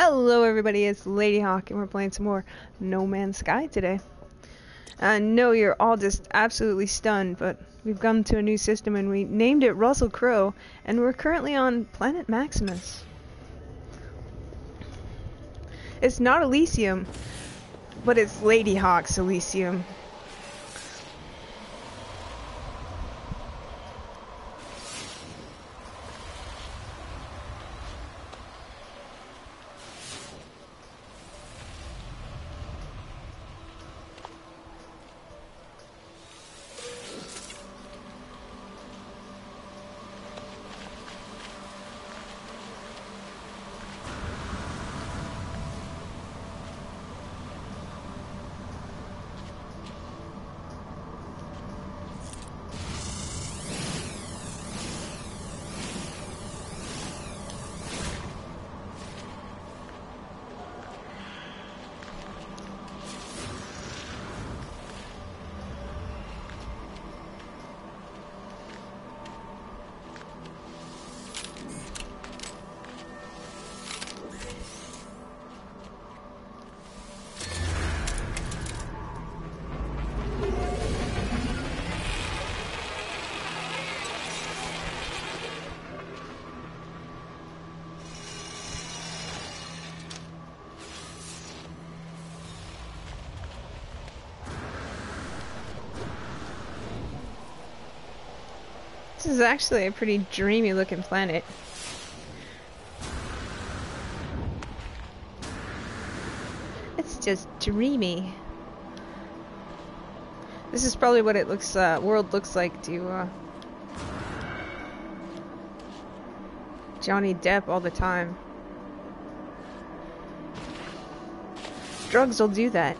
Hello everybody, it's Ladyhawk and we're playing some more No Man's Sky today. I know you're all just absolutely stunned, but we've come to a new system and we named it Russell Crowe and we're currently on Planet Maximus. It's not Elysium, but it's Ladyhawk's Elysium. Is actually a pretty dreamy looking planet. It's just dreamy. This is probably what it looks, uh, world looks like to, uh, Johnny Depp all the time. Drugs will do that.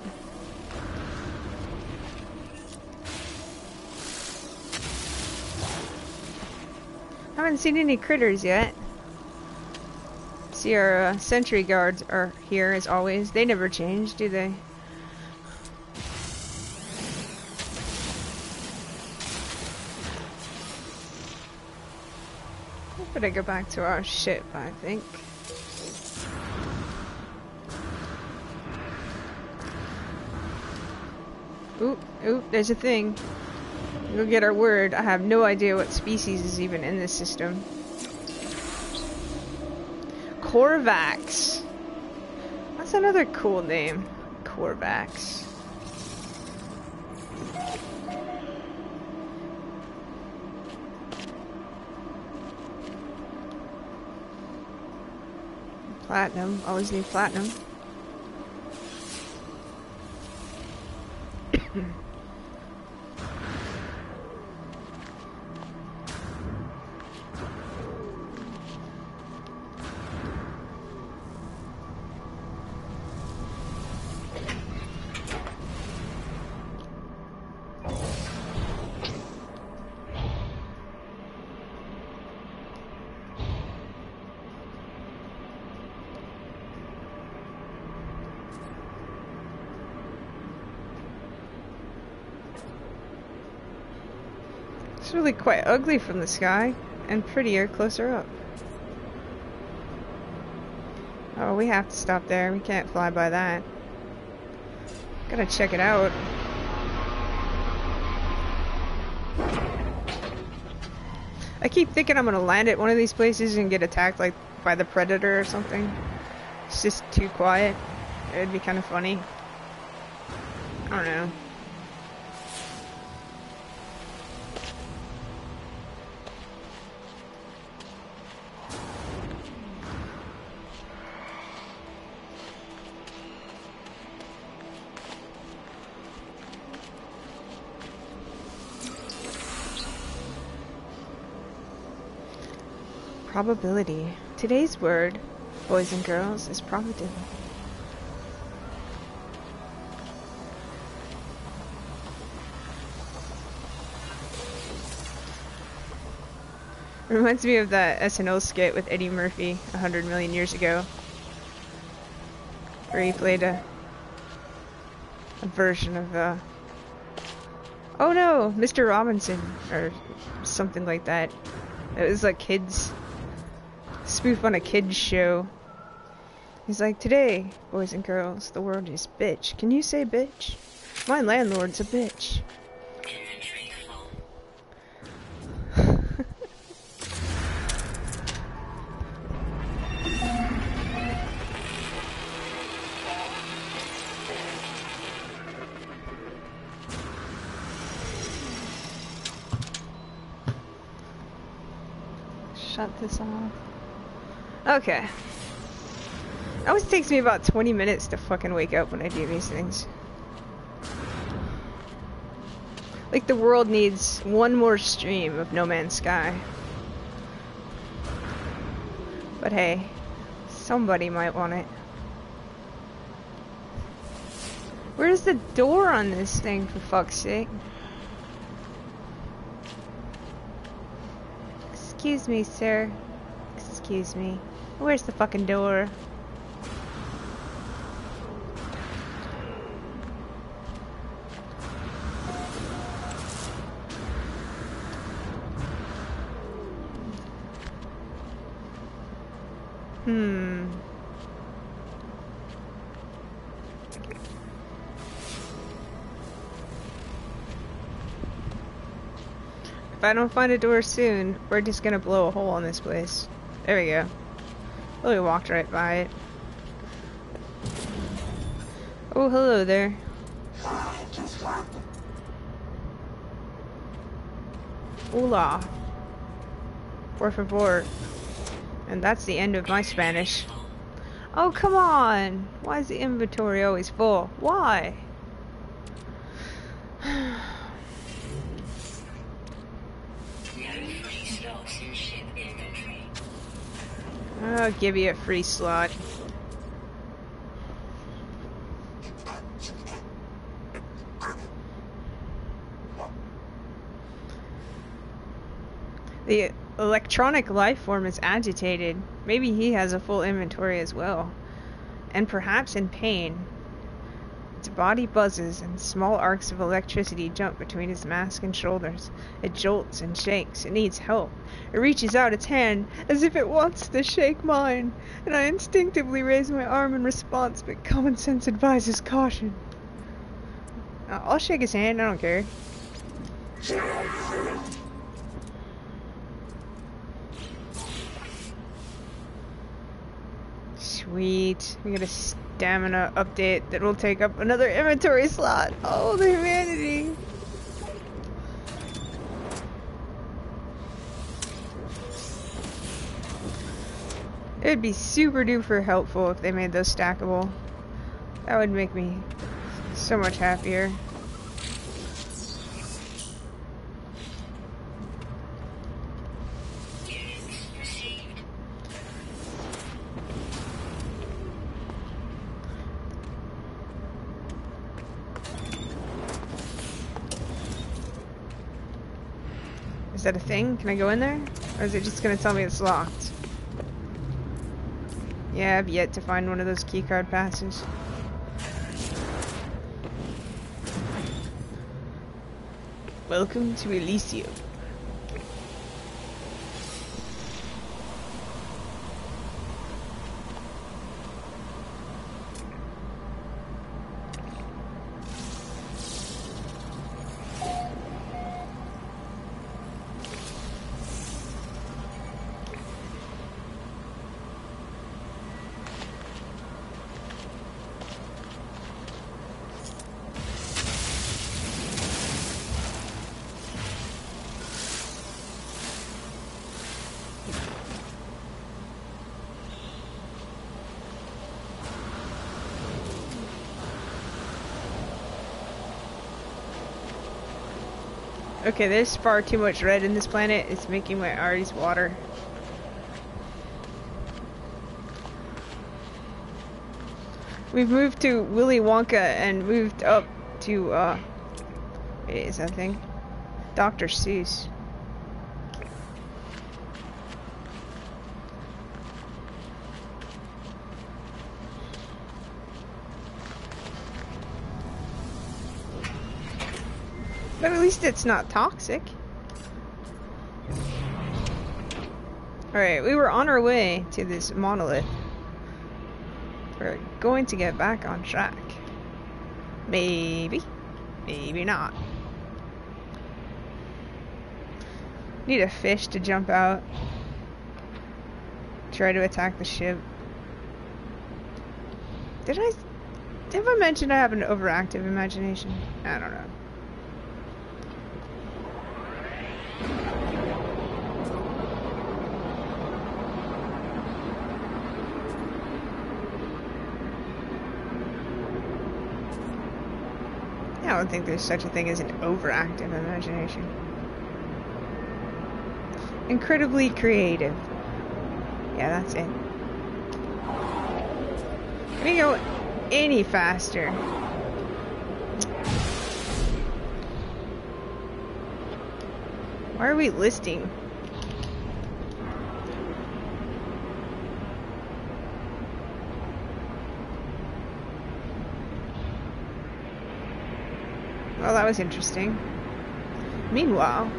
Haven't seen any critters yet. See our uh, sentry guards are here as always. They never change, do they? Better go back to our ship, I think. Oop, oop, there's a thing. Go get our word. I have no idea what species is even in this system. Korvax. That's another cool name. Korvax. Platinum. Always need platinum. Quite ugly from the sky, and prettier closer up. Oh, we have to stop there. We can't fly by that. Gotta check it out. I keep thinking I'm gonna land at one of these places and get attacked like by the predator or something. It's just too quiet. It'd be kind of funny. I don't know. Probability. Today's word, boys and girls, is probability. Reminds me of that SNL skit with Eddie Murphy a hundred million years ago. Where he played a, a version of, uh, oh no, Mr. Robinson, or something like that. It was a kid's spoof on a kid's show. He's like, today, boys and girls, the world is bitch. Can you say bitch? My landlord's a bitch. Okay. It always takes me about 20 minutes to fucking wake up when I do these things. Like the world needs one more stream of No Man's Sky. But hey, somebody might want it. Where's the door on this thing, for fuck's sake? Excuse me, sir. Excuse me. Where's the fucking door? Hmm. If I don't find a door soon, we're just gonna blow a hole in this place. There we go. Oh, we walked right by it. Oh, hello there. Hola. Por favor. And that's the end of my Spanish. Oh, come on! Why is the inventory always full? Why? I'll give you a free slot. The electronic life form is agitated. Maybe he has a full inventory as well. And perhaps in pain. Its body buzzes and small arcs of electricity jump between his mask and shoulders. It jolts and shakes. It needs help. It reaches out its hand as if it wants to shake mine. And I instinctively raise my arm in response, but common sense advises caution. Uh, I'll shake his hand, I don't care. Sweet. We got a stamina update that will take up another inventory slot. Oh, the humanity. It'd be super duper helpful if they made those stackable. That would make me so much happier. That a thing? Can I go in there? Or is it just gonna tell me it's locked? Yeah, I've yet to find one of those keycard passes. Welcome to Elysium. Okay, there's far too much red in this planet. It's making my eyes water. We've moved to Willy Wonka and moved up to, uh, it is that thing? Dr. Seuss. Least it's not toxic. Alright, we were on our way to this monolith. We're going to get back on track. Maybe. Maybe not. Need a fish to jump out. Try to attack the ship. Did I... Have I mentioned I have an overactive imagination? I don't know. I don't think there's such a thing as an overactive imagination. Incredibly creative. Yeah, that's it. Can we go any faster? Why are we listing? Was interesting. Meanwhile,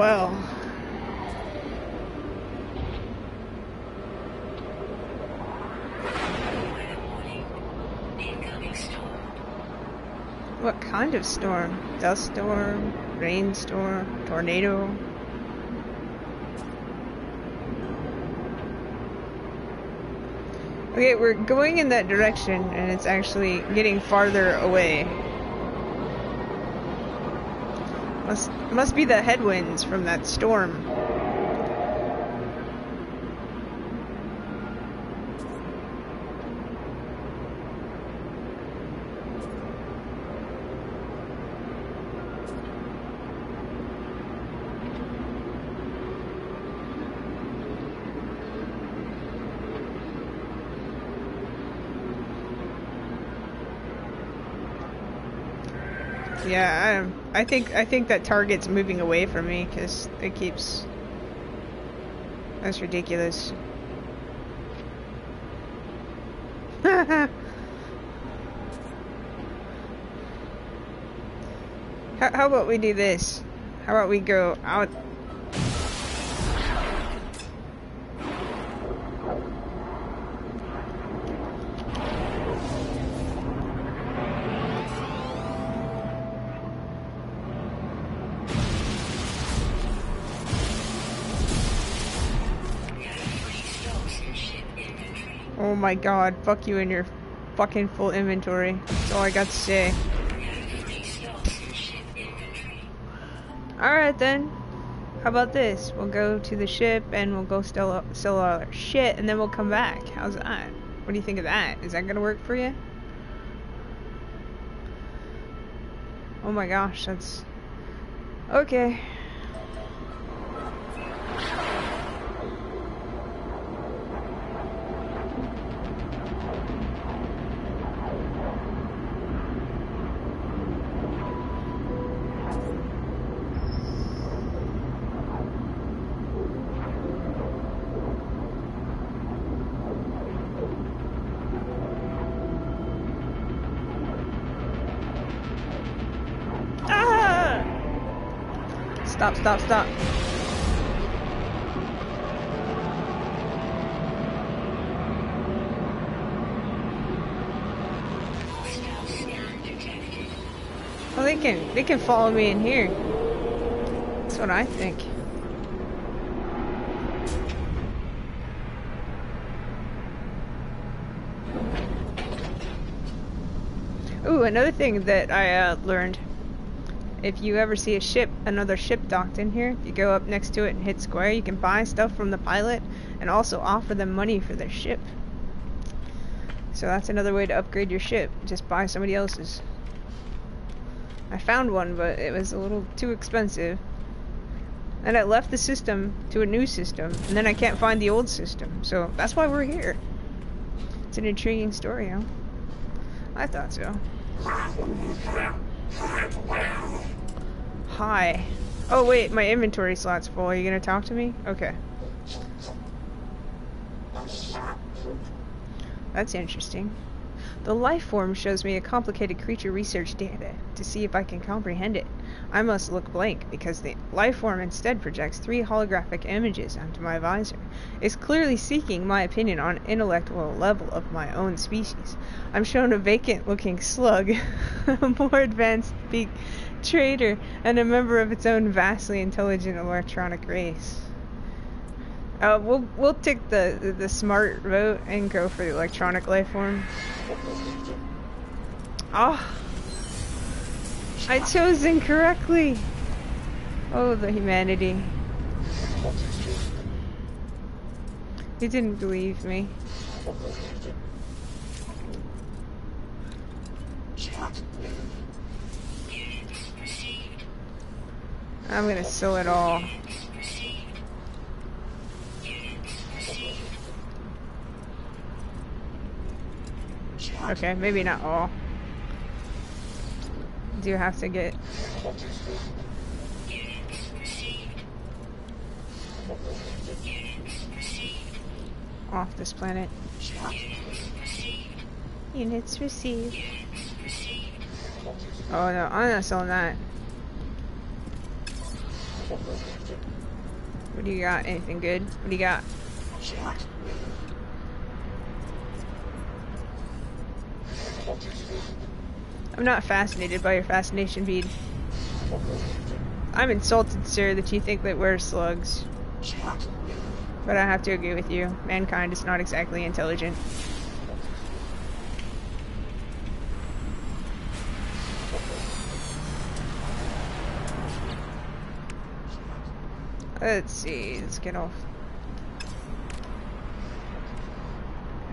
well, what kind of storm? Dust storm? Rainstorm? Tornado? Okay, we're going in that direction and it's actually getting farther away. Must must be the headwinds from that storm. Yeah, I, think I think that target's moving away from me because it keeps. That's ridiculous. how, how about we do this? How about we go out? My god, fuck you and your fucking full inventory. That's all I got to say. Alright then. How about this? We'll go to the ship and we'll go sell, sell all our shit and then we'll come back. How's that? What do you think of that? Is that gonna work for you? Oh my gosh, that's... Okay. Stop, stop. Well, they can, they can follow me in here. That's what I think. Ooh, another thing that I uh, learned. If you ever see a ship, another ship docked in here, if you go up next to it and hit square, you can buy stuff from the pilot and also offer them money for their ship. So that's another way to upgrade your ship. Just buy somebody else's. I found one, but it was a little too expensive. And I left the system to a new system, and then I can't find the old system. So that's why we're here. It's an intriguing story, huh? I thought so. Hi. Oh wait, my inventory slot's full. Are you gonna talk to me? Okay. That's interesting. The life form shows me a complicated creature research data to see if I can comprehend it. I must look blank because the life form instead projects three holographic images onto my visor. It's clearly seeking my opinion on intellectual level of my own species. I'm shown a vacant looking slug, a more advanced Gek trader, and a member of its own vastly intelligent electronic race. Uh, we'll we'll take the, the the smart vote and go for the electronic life form. Ah, I chose incorrectly. Oh, the humanity. He didn't believe me. I'm gonna sew it all. Okay, maybe not all. Do you have to get. Off this planet? Units received. Oh no, I'm not selling that. What do you got? Anything good? What do you got? I'm not fascinated by your fascination bead. I'm insulted, sir, that you think that we're slugs. But I have to agree with you. Mankind is not exactly intelligent. Let's see. Let's get off.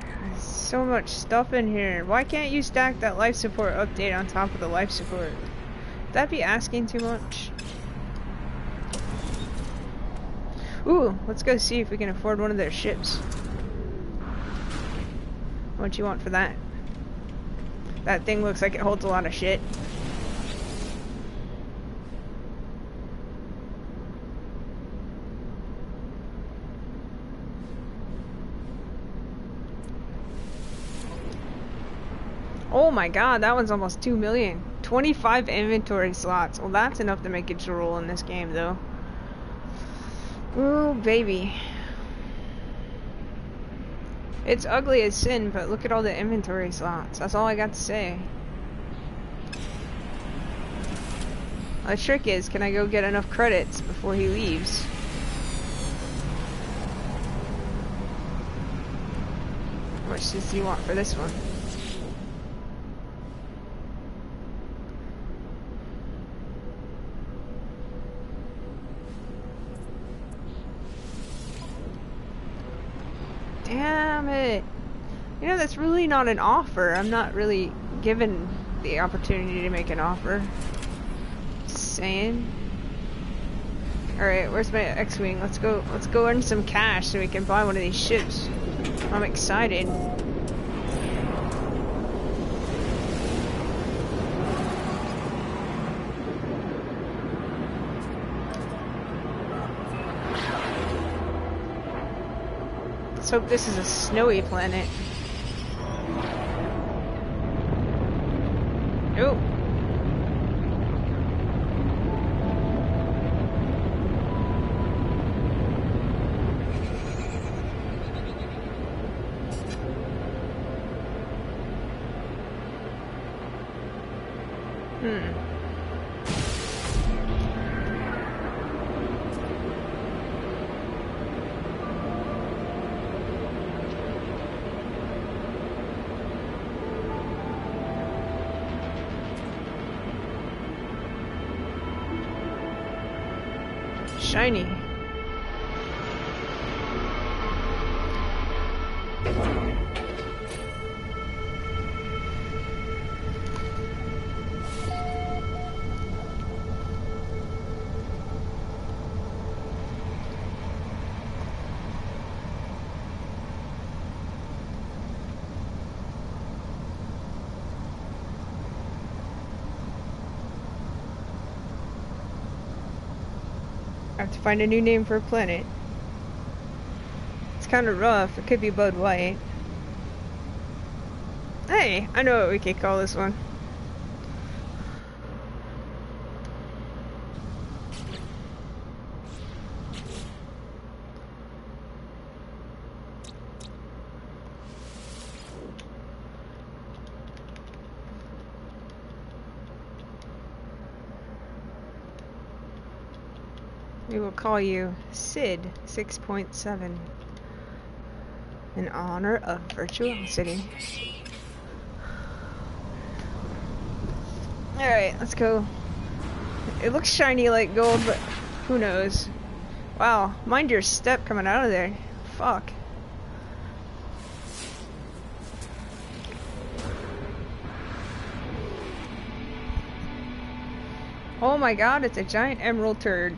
There's so much stuff in here. Why can't you stack that life support update on top of the life support? Would that be asking too much? Ooh, let's go see if we can afford one of their ships. What you want for that? That thing looks like it holds a lot of shit. Oh my god, that one's almost 2 million. 25 inventory slots. Well, that's enough to make it drool in this game, though. Ooh, baby. It's ugly as sin, but look at all the inventory slots. That's all I got to say. The trick is, can I go get enough credits before he leaves? How much does he want for this one? Damn it. Really not an offer. I'm not really given the opportunity to make an offer. Just saying. Alright, where's my X-Wing? Let's go let's go earn some cash so we can buy one of these ships. I'm excited. Let's hope this is a snowy planet. Find a new name for a planet. It's kind of rough. It could be Bud White. Hey, I know what we could call this one. We will call you Sid 6.7 in honor of virtuosity. Alright, let's go. It looks shiny like gold, but who knows? Wow, mind your step coming out of there. Fuck. Oh my god, it's a giant emerald turd.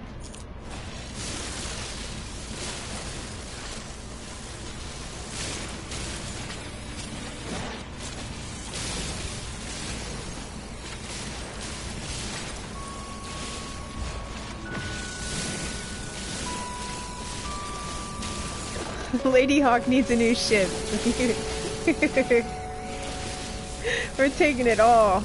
Ladyhawk needs a new ship. We're taking it all.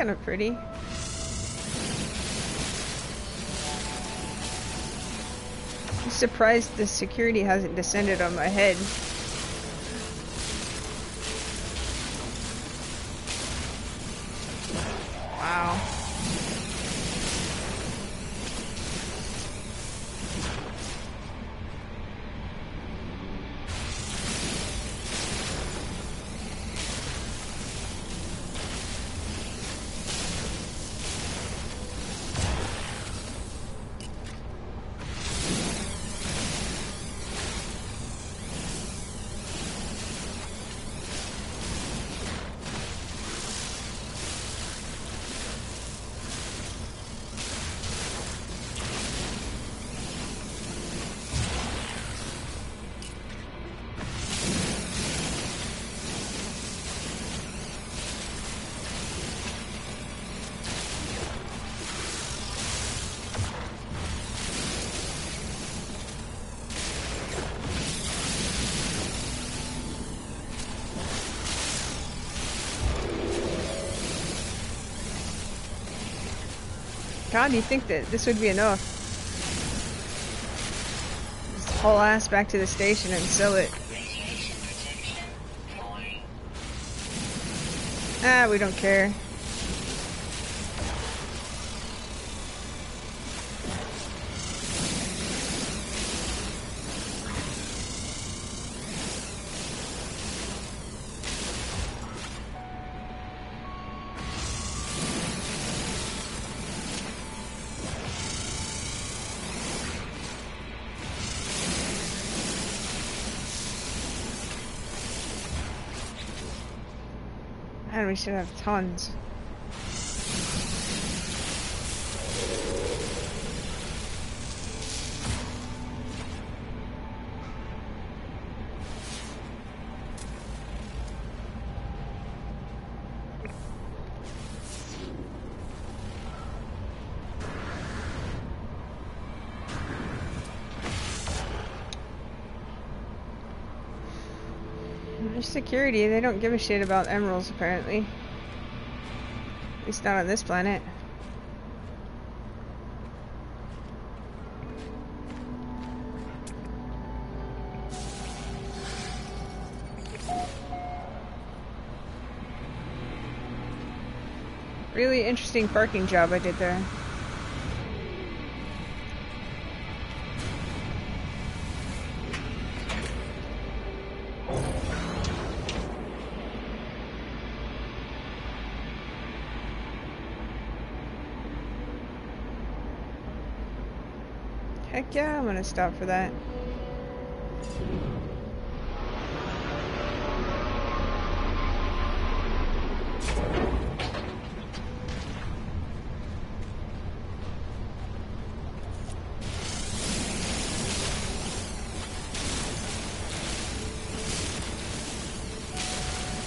Kind of pretty. I'm surprised the security hasn't descended on my head. God, you think that this would be enough? Just haul ass back to the station and sell it. Ah, we don't care. We should have tons. Security, they don't give a shit about emeralds apparently. At least not on this planet. Really interesting parking job I did there. Heck yeah, I'm gonna stop for that.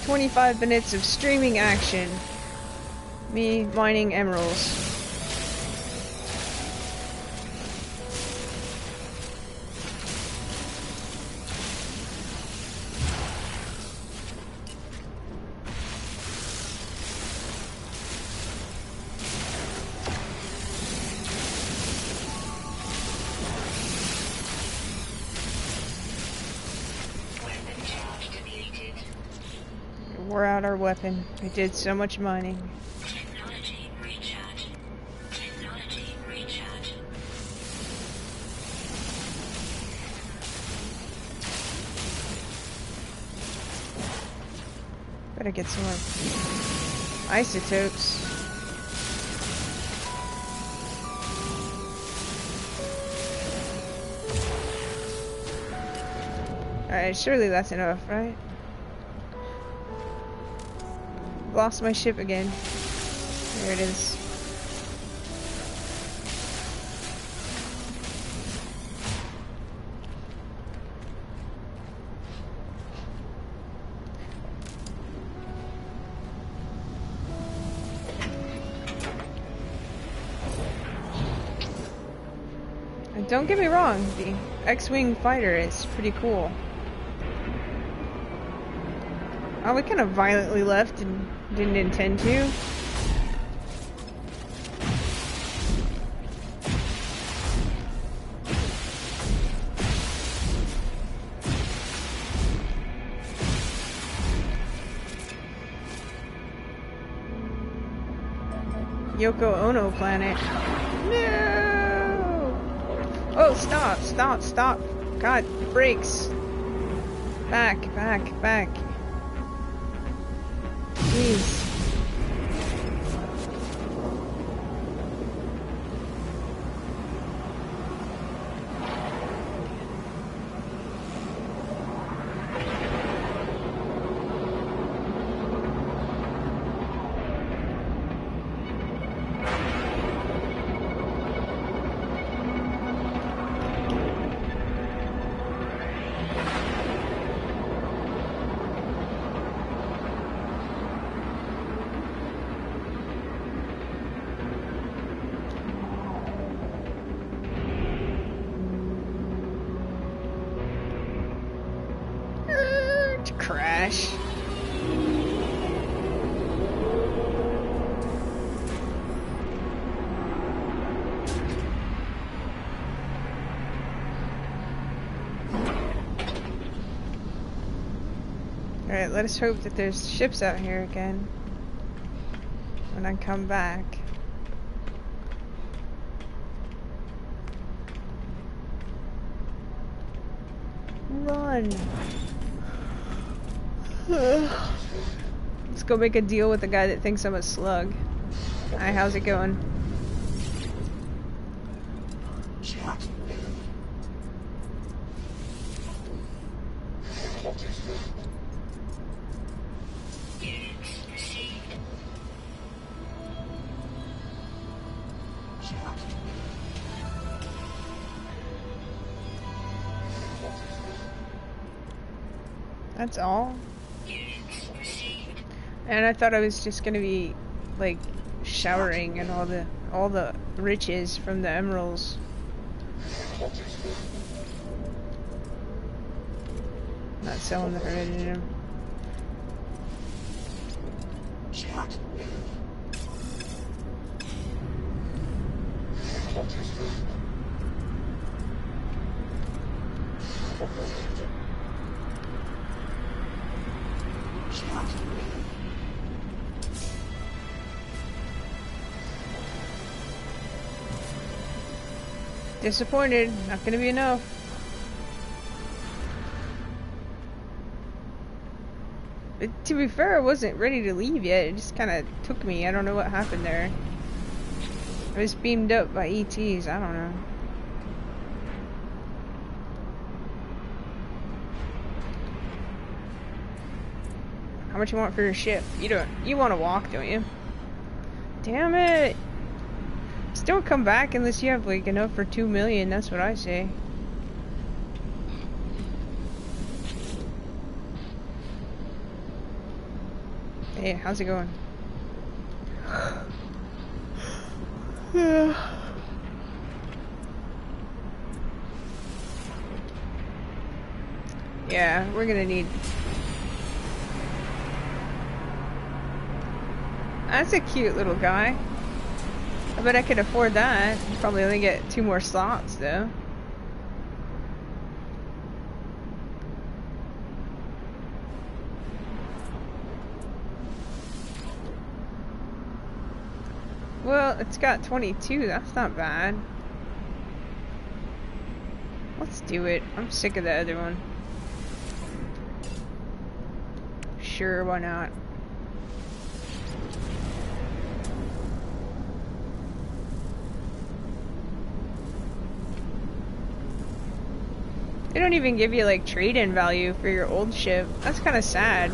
Twenty-five minutes of streaming action. Me mining emeralds. We did so much mining. Technology recharge. Technology recharge. Better get some more isotopes. Alright, surely that's enough, right? Lost my ship again. There it is. Don't get me wrong, the X-Wing fighter is pretty cool. Oh, we kind of violently left and didn't intend to. Yoko Ono planet. No! Oh, stop, stop, stop. God, brakes. Back, back, back. Jeez. Let us hope that there's ships out here again. When I come back. Run! Let's go make a deal with the guy that thinks I'm a slug. Hi, how's it going? That's all? And I thought I was just gonna be like showering and all the all the riches from the emeralds. Not selling the hereditary. Disappointed. Not gonna be enough. But to be fair, I wasn't ready to leave yet. It just kind of took me. I don't know what happened there. I was beamed up by ETs. I don't know. Much you want for your ship? You don't. You want to walk, don't you? Damn it! Just don't come back unless you have like enough for two million. That's what I say. Hey, how's it going? yeah. Yeah, we're gonna need. That's a cute little guy. I bet I could afford that. Probably only get two more slots though. Well, it's got 22. That's not bad. Let's do it. I'm sick of the other one. Sure, why not? They don't even give you like trade-in value for your old ship. That's kind of sad.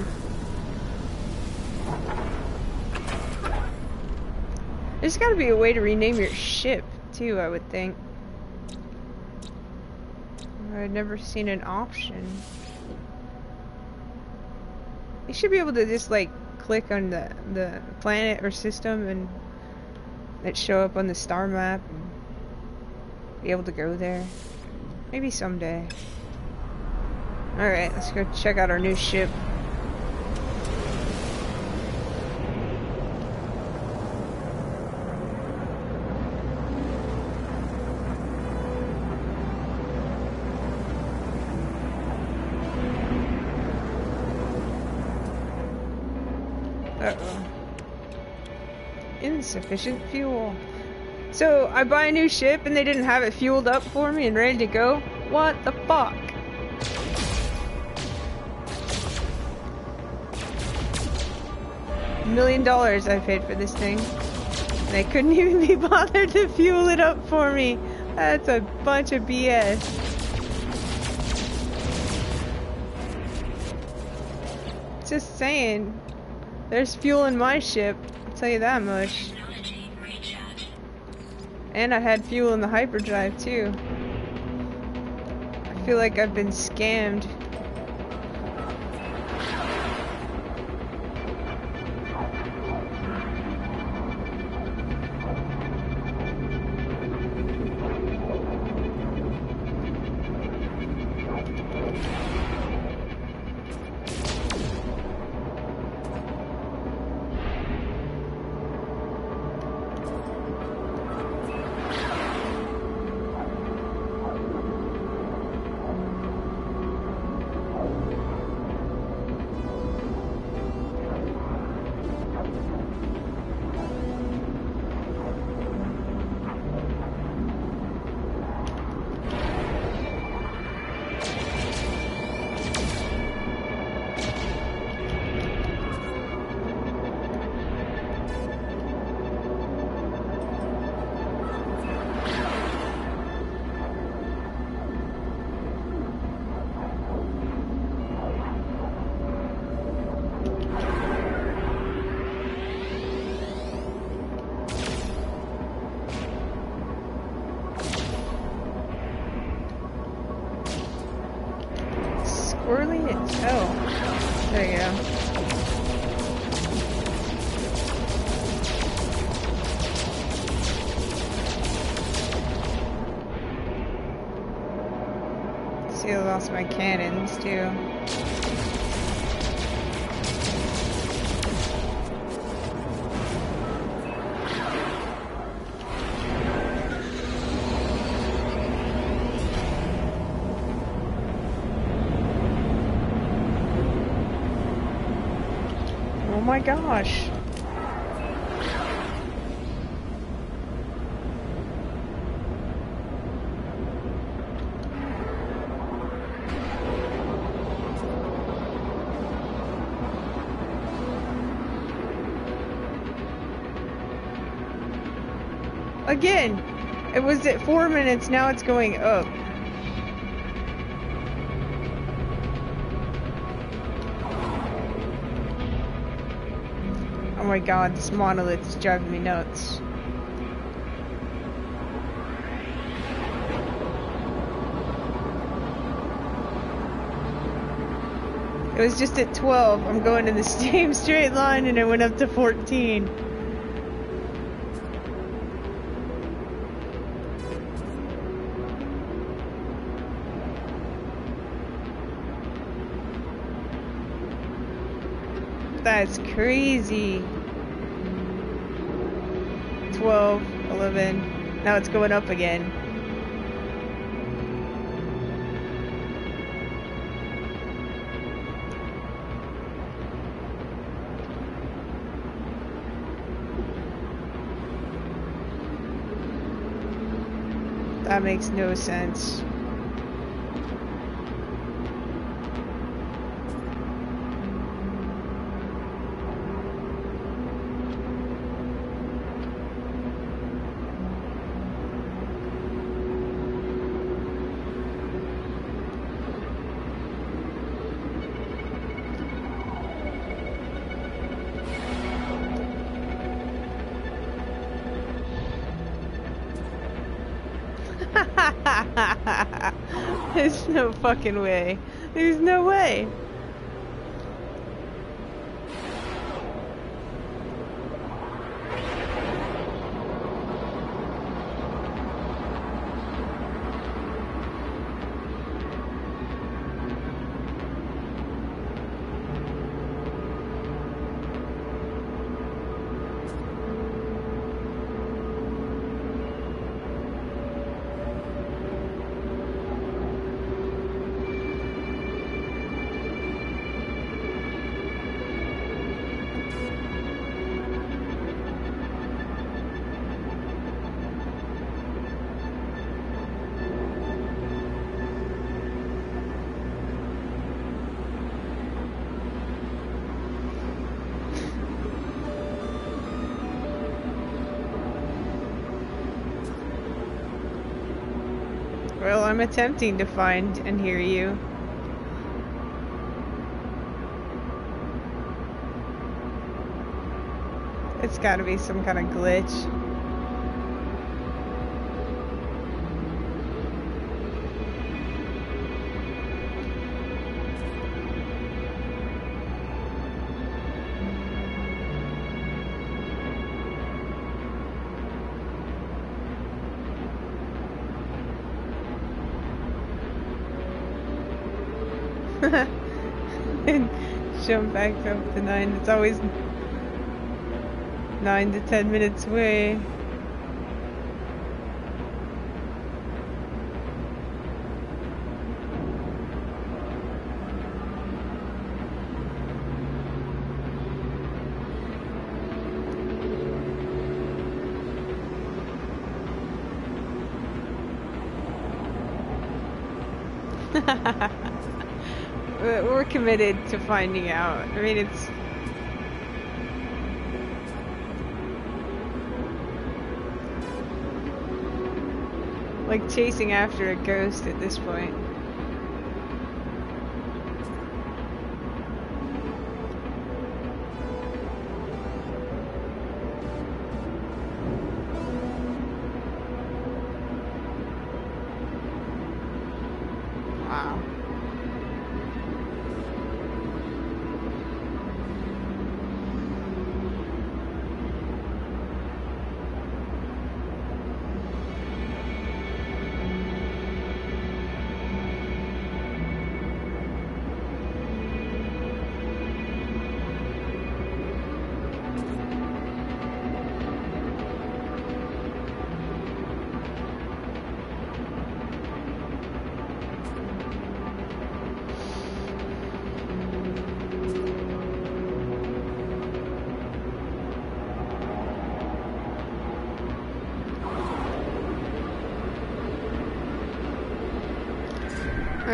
There's got to be a way to rename your ship too, I would think. I've never seen an option. You should be able to just like click on the the planet or system and it show up on the star map and be able to go there. Maybe someday. Alright, let's go check out our new ship. Uh-oh. Insufficient fuel. So, I buy a new ship and they didn't have it fueled up for me and ready to go? What the fuck? A million dollars I paid for this thing. And they couldn't even be bothered to fuel it up for me. That's a bunch of BS. Just saying. There's fuel in my ship. I'll tell you that much. And I had fuel in the hyperdrive too. I feel like I've been scammed. Lost my cannons too. Oh my gosh. Was at four minutes, now it's going up. Oh my god, this monolith is driving me nuts. It was just at 12. I'm going in the same straight line and it went up to 14. Crazy. 12, 11. Now it's going up again. That makes no sense. There's no fucking way. There's no way. I'm attempting to find and hear you. It's gotta be some kind of glitch. Jump back up to nine. It's always nine to ten minutes away. We're we're committed to finding out. I mean, it's. Like chasing after a ghost at this point.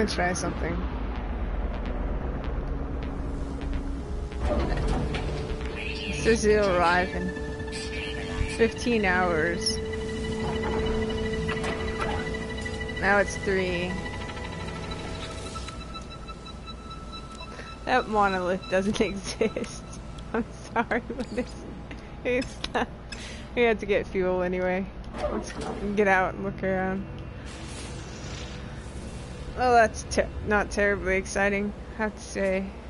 Gonna try something. Says it'll arrive in 15 hours. Now it's 3. That monolith doesn't exist. I'm sorry, but it's not. We had to get fuel anyway. Let's get out and look around. Well, that's te not terribly exciting, I have to say.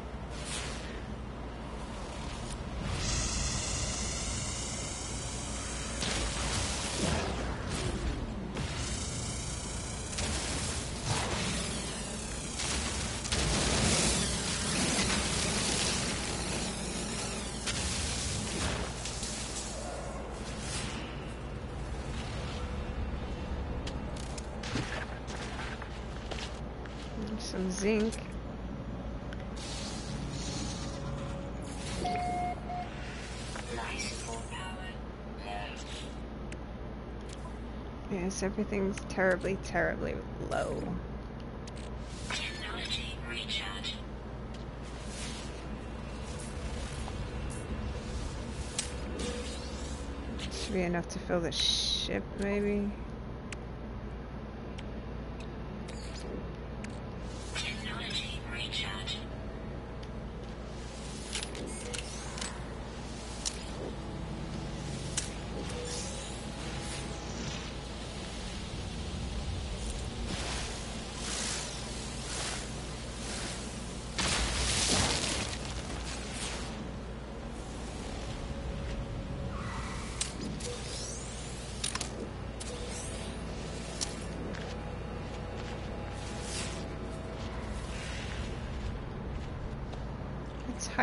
Yes, everything's terribly, terribly low. Technology recharge. Should be enough to fill the ship, maybe.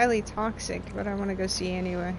Highly toxic, but I want to go see anyway.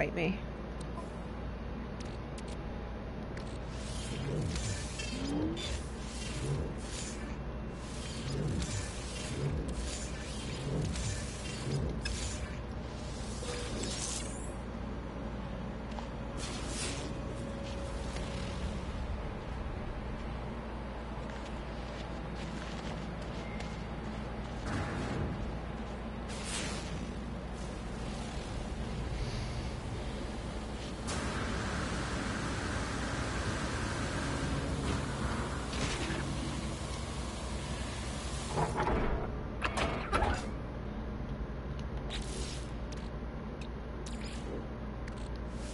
It'll me.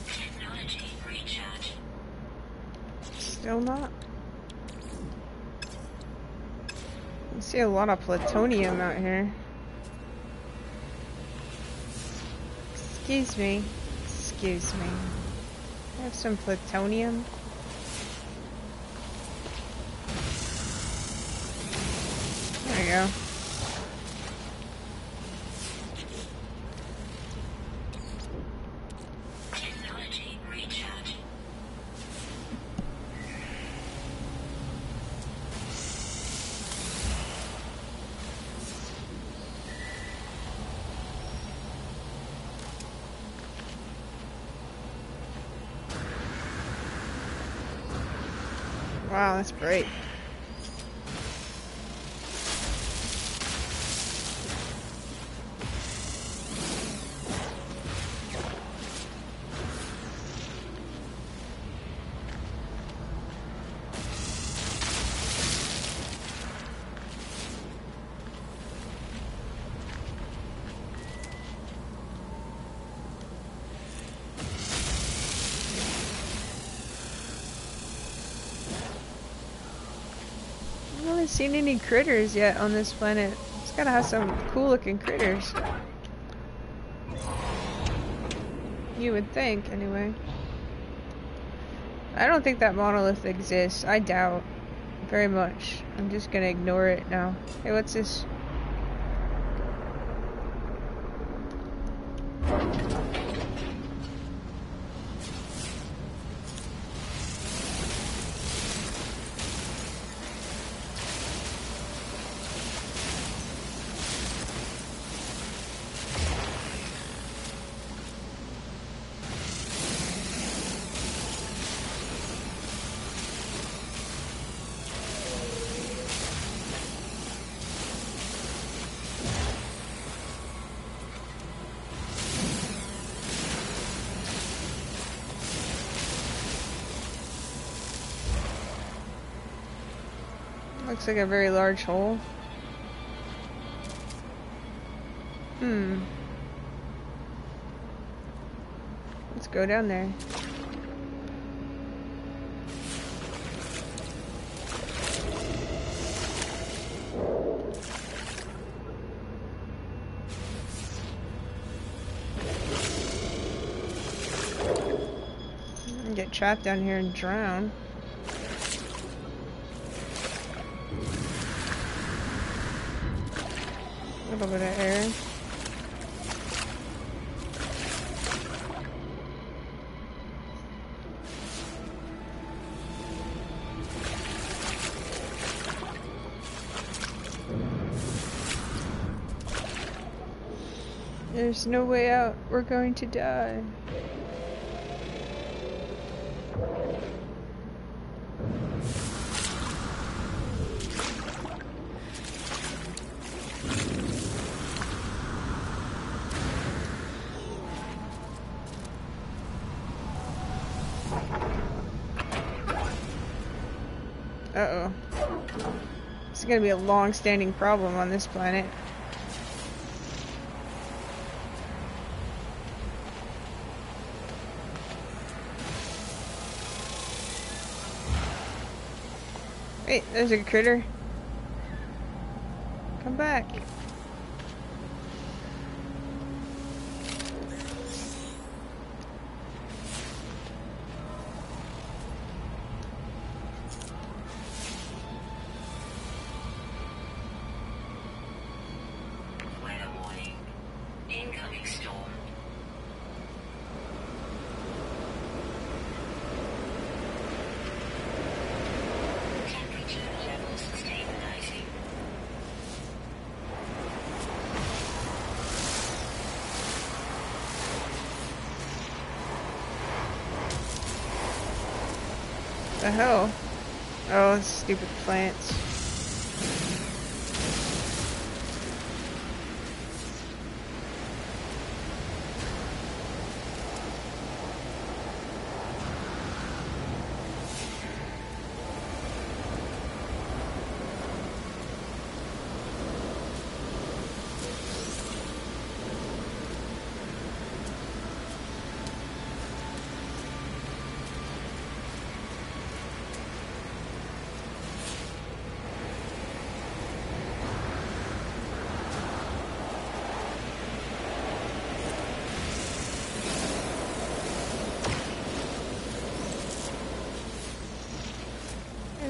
Technology recharge. Still not. I see a lot of plutonium out here. Excuse me. Excuse me. I have some plutonium. There you go. That's great. Seen any critters yet on this planet. It's gotta have some cool looking critters. You would think, anyway. I don't think that monolith exists. I doubt. Very much. I'm just gonna ignore it now. Hey, what's this? Looks like a very large hole. Hmm. Let's go down there. Get trapped down here and drown. There's no way out. We're going to die. This gonna be a long-standing problem on this planet. Wait, there's a critter. The hell? Oh, stupid plants.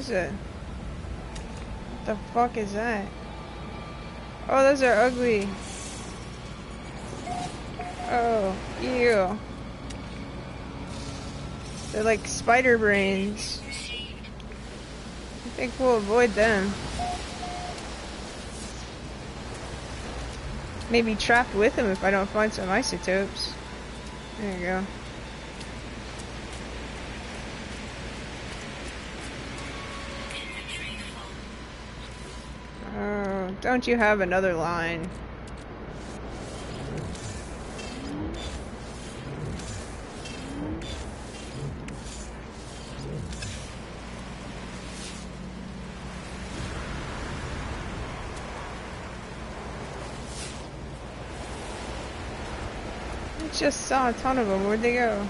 Is it? What the fuck is that? Oh, those are ugly. Oh, ew. They're like spider brains. I think we'll avoid them. Maybe trapped with them if I don't find some isotopes. There you go. Inventory full. Oh, don't you have another line? I just saw a ton of them. Where'd they go?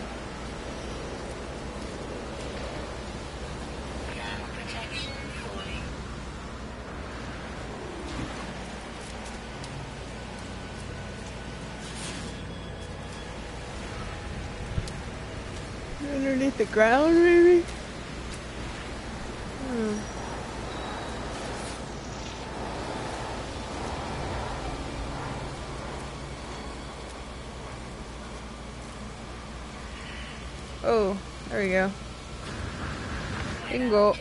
The ground, maybe? Hmm. Oh, there we go. Bingo.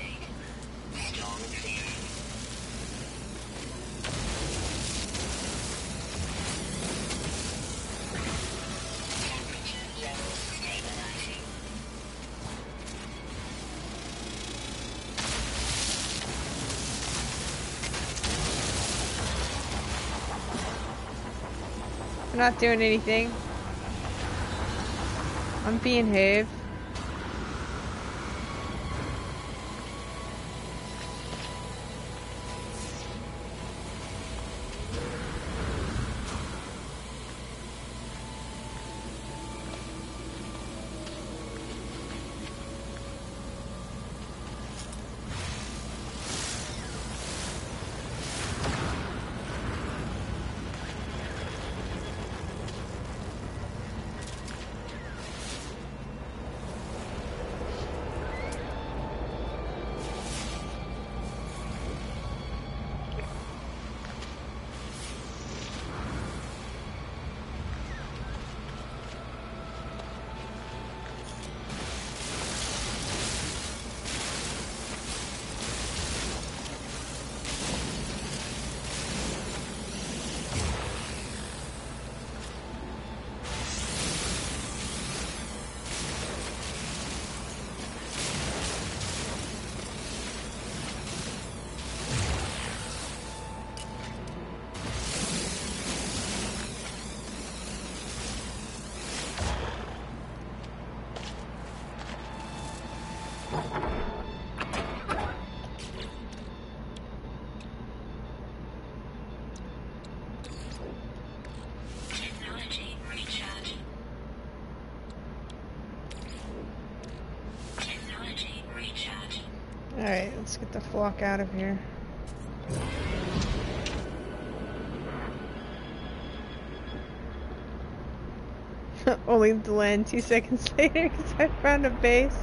Not doing anything. I'm being Have. Flock out of here. Only to land two seconds later because I found a base.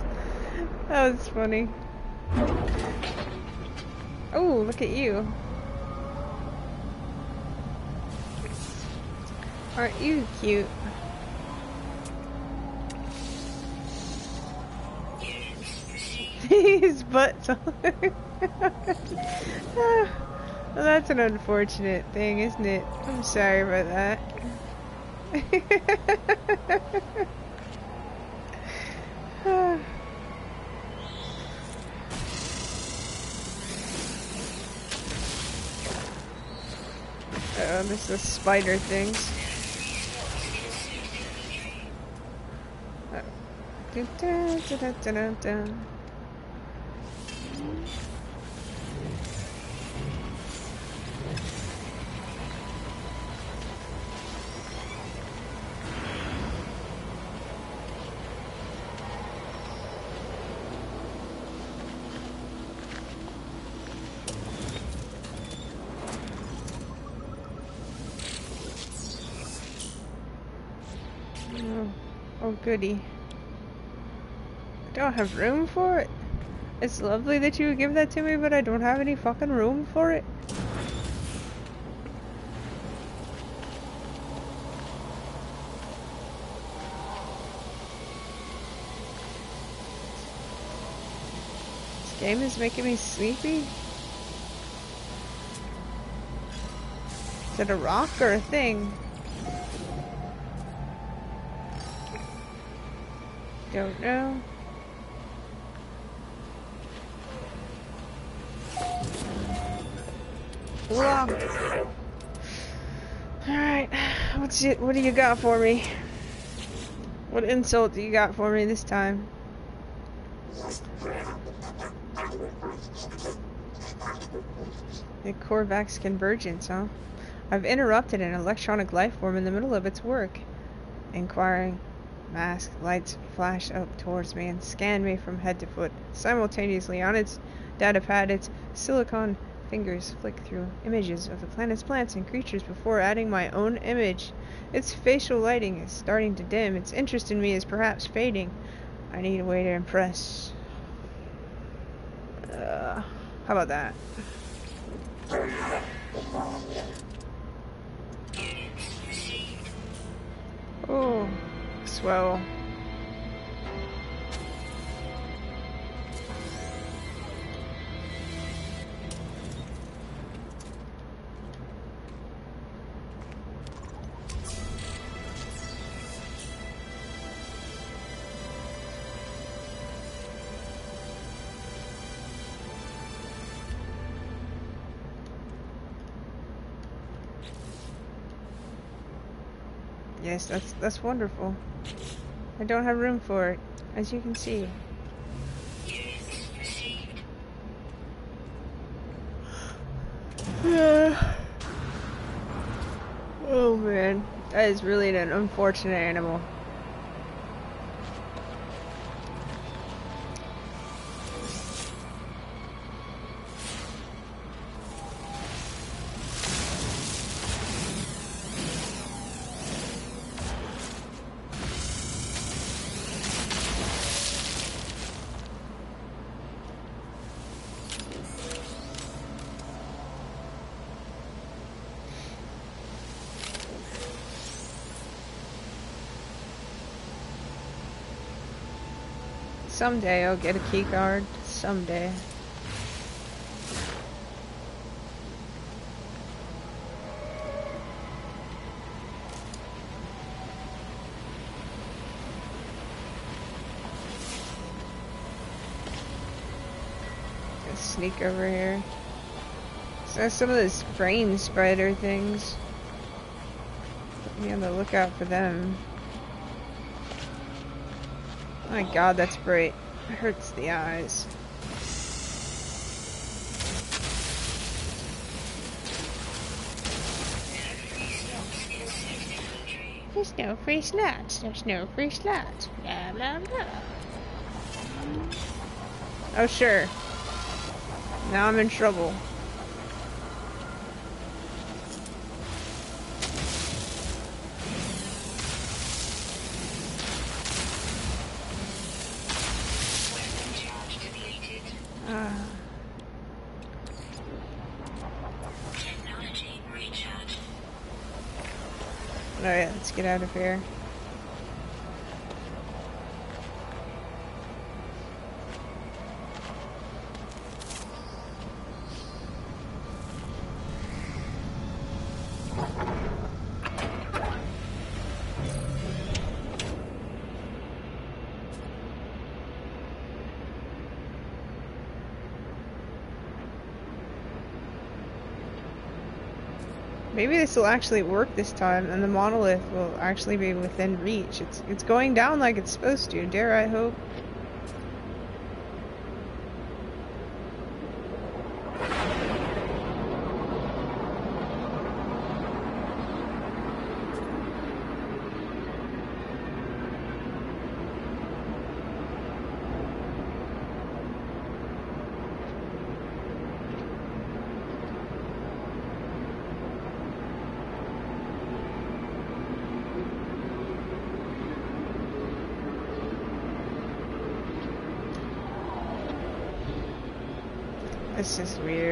That was funny. Oh, look at you. Aren't you cute? His butt's well, oh, that's an unfortunate thing, isn't it? I'm sorry about that. Oh, this is spider things. Oh, oh Oh, oh, goody. I don't have room for it. It's lovely that you give that to me, but I don't have any fucking room for it. This game is making me sleepy. Is it a rock or a thing? Don't know. Alright, what's it what do you got for me? What insult do you got for me this time? The Korvax convergence, huh? I've interrupted an electronic life form in the middle of its work. Inquiring mask lights flashed up towards me and scanned me from head to foot. Simultaneously, on its data pad, its silicon fingers flick through images of the planet's plants and creatures before adding my own image. Its facial lighting is starting to dim. Its interest in me is perhaps fading. I need a way to impress. Uh, how about that? Oh, swell. Yes, that's that's wonderful. I don't have room for it, as you can see. Yeah. Oh man, that is really an unfortunate animal. Someday I'll get a key card. Someday. Sneak over here. So some of those brain spider things. Me on the lookout for them. Oh my god, that's bright. It hurts the eyes. There's no free slots. There's no free slots. Blah blah blah. Oh sure. Now I'm in trouble. Get out of here. Maybe this will actually work this time, and the monolith will actually be within reach. It's it's going down like it's supposed to. Dare I hope? Just weird.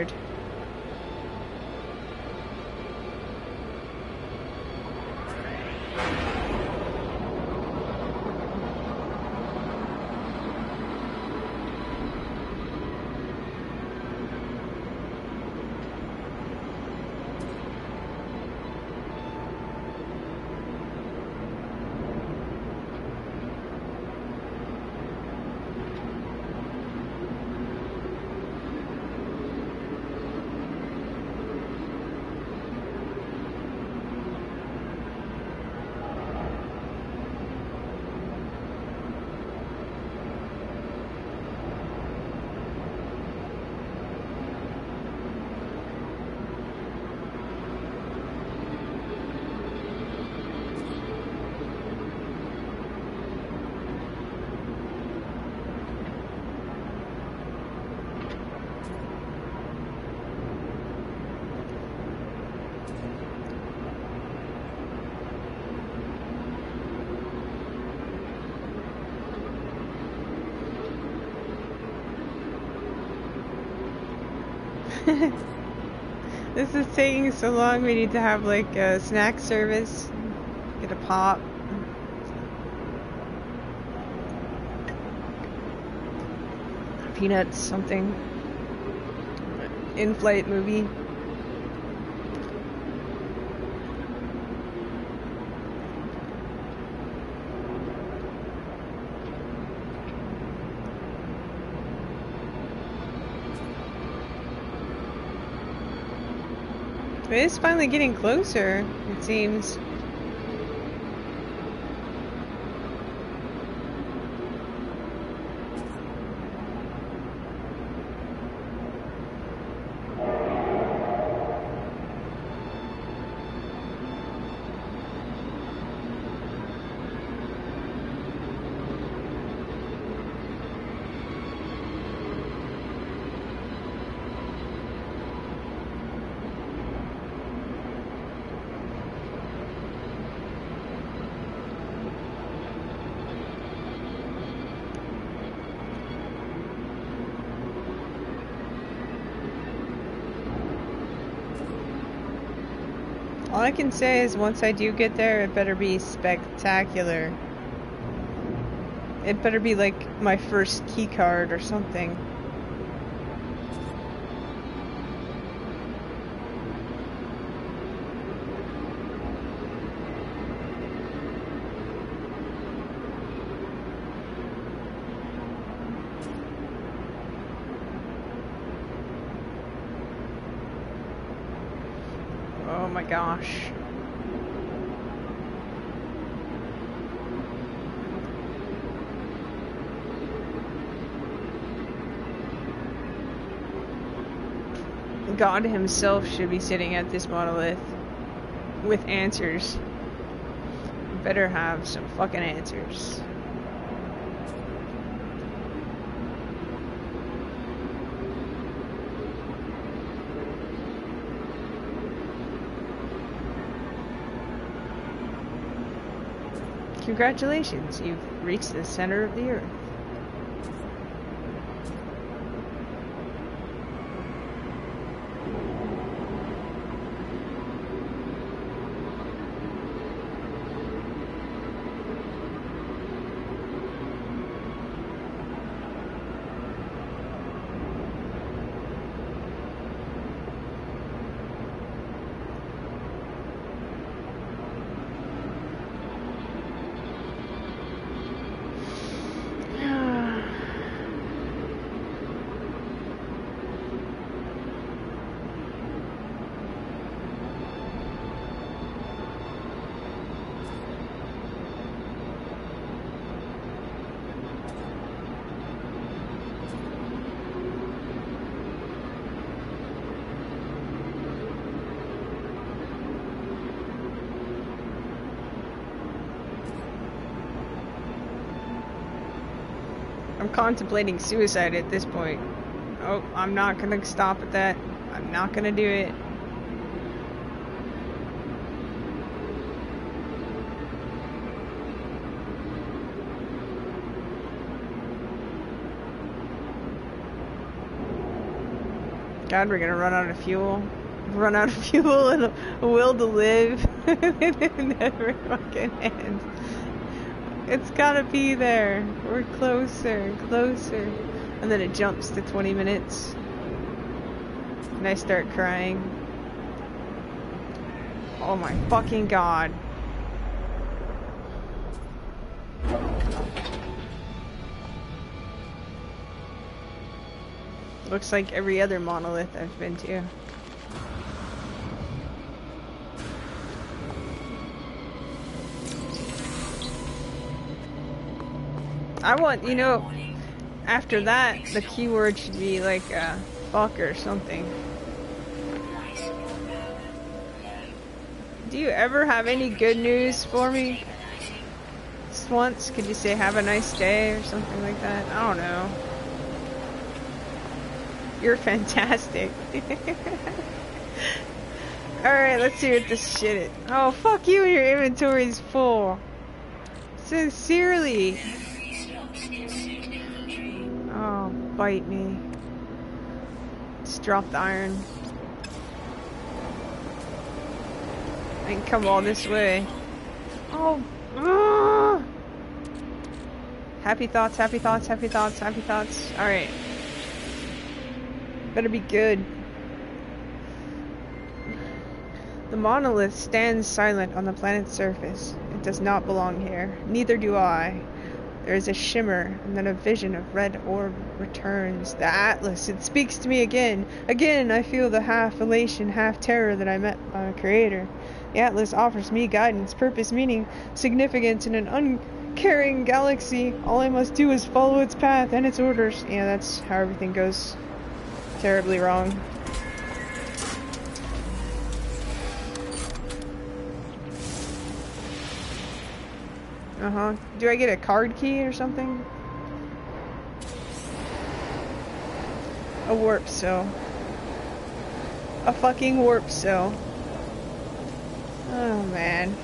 This is taking so long. We need to have like a snack service. Get a pop. Peanuts, something. In flight movie. It is finally getting closer, it seems. All I can say is once I do get there, it better be spectacular. It better be like my first key card or something. Oh my gosh. God himself should be sitting at this monolith with answers. Better have some fucking answers. Congratulations, you've reached the center of the earth. Contemplating suicide at this point. Oh, I'm not gonna stop at that. I'm not gonna do it. God, we're gonna run out of fuel. Run out of fuel and a, will to live. it never fucking ends. It's gotta be there. We're closer, closer. And then it jumps to 20 minutes. And I start crying. Oh my fucking god. Looks like every other monolith I've been to. I want, you know, after that, the keyword should be like, uh, fuck or something. Do you ever have any good news for me? Just once, could you say have a nice day or something like that? I don't know. You're fantastic. Alright, let's see what this shit is. Oh, fuck you, your inventory is full. Sincerely. Bite me. Just drop the iron. I come all this way. Oh, ah! Happy thoughts, happy thoughts, happy thoughts, happy thoughts. Alright. Better be good. The monolith stands silent on the planet's surface. It does not belong here. Neither do I. There is a shimmer, and then a vision of red orb returns. The Atlas, it speaks to me again. Again, I feel the half elation, half terror that I met my creator. The Atlas offers me guidance, purpose, meaning, significance in an uncaring galaxy. All I must do is follow its path and its orders. Yeah, that's how everything goes terribly wrong. Uh huh. Do I get a card key or something? A warp cell. A fucking warp cell. Oh man.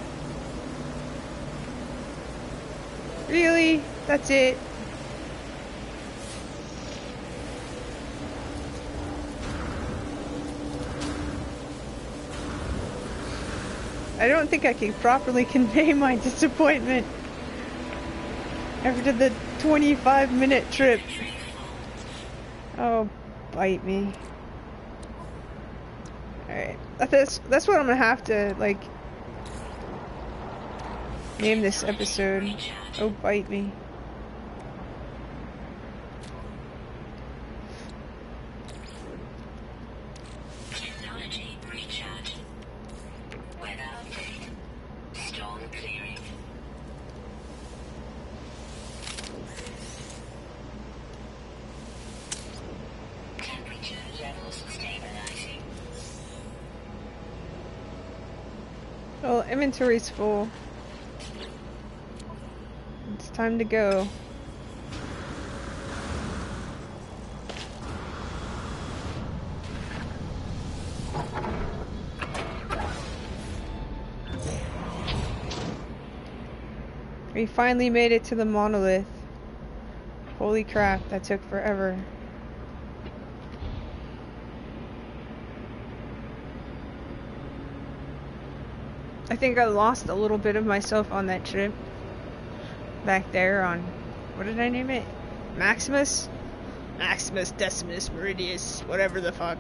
Really? That's it? I don't think I can properly convey my disappointment after the 25 minute trip. Oh, bite me. Alright. That's, that's what I'm gonna have to, like, name this episode. Oh, bite me. Inventory's full. It's time to go. We finally made it to the monolith. Holy crap, that took forever. I think I lost a little bit of myself on that trip. Back there on, what did I name it? Maximus? Maximus Decimus Meridius, whatever the fuck.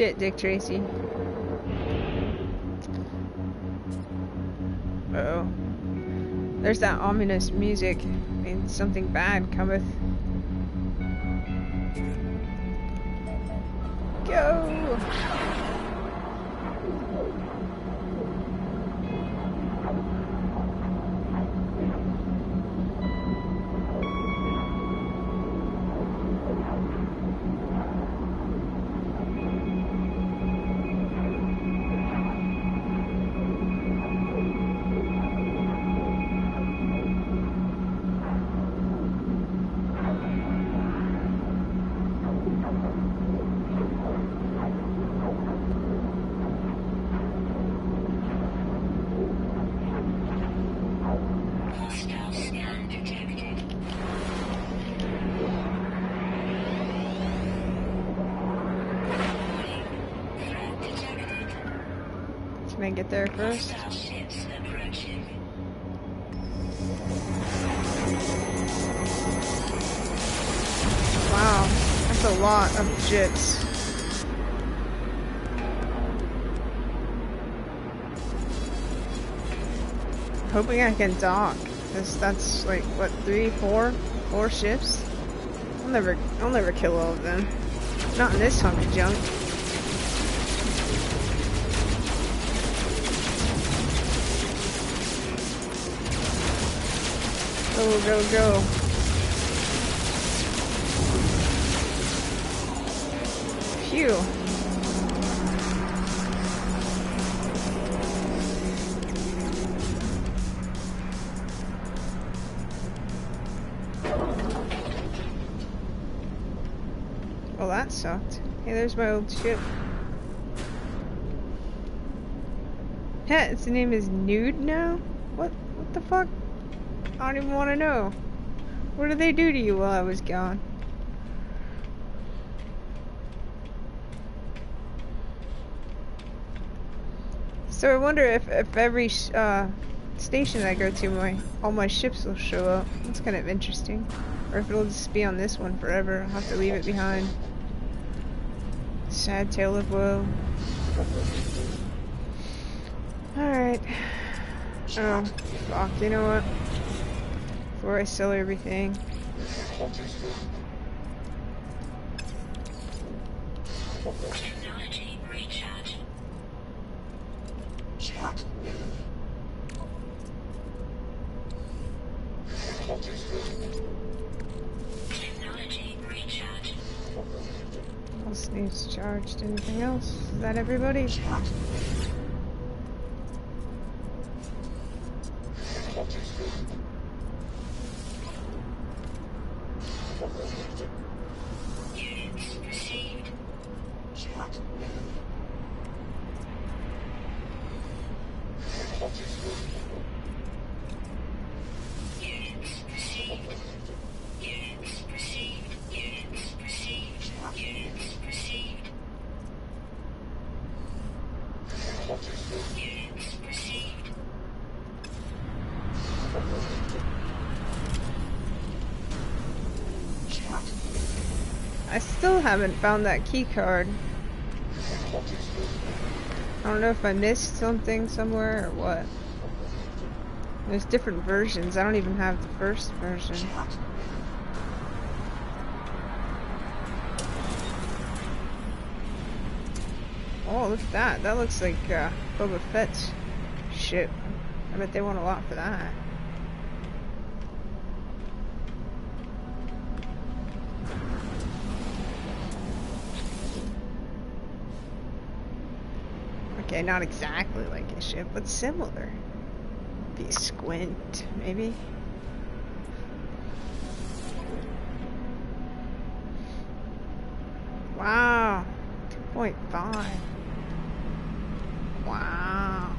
Shit, Dick Tracy. Uh oh. There's that ominous music. Means something bad cometh. Wow, that's a lot of jits. Hoping I can dock. Cause that's like what three, four, four ships. I'll never, I'll never kill all of them. Not in this hunk of junk. Go, go, go. Phew. Well, that sucked. Hey, there's my old ship. Yeah, its name is Nude now? What, what the fuck? I don't even want to know. What did they do to you while I was gone? So I wonder if, if every uh, station I go to, my all my ships will show up. That's kind of interesting. Or if it'll just be on this one forever. I'll have to leave it behind. Sad tale of woe. Alright. Oh, fuck. You know what? Before I sell everything. Technology recharge. Technology recharge. Else needs charged. Anything else? Is that everybody? Haven't found that key card. I don't know if I missed something somewhere or what. There's different versions. I don't even have the first version. Oh, look at that. That looks like uh, Boba Fett's ship. I bet they want a lot for that. Not exactly like a ship, but similar. Be squint, maybe. Wow, 2.5. Wow.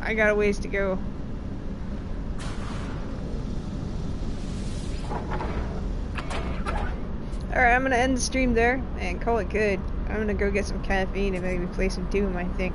I got a ways to go. Alright, I'm gonna end the stream there and call it good. I'm gonna go get some caffeine and maybe play some Doom, I think.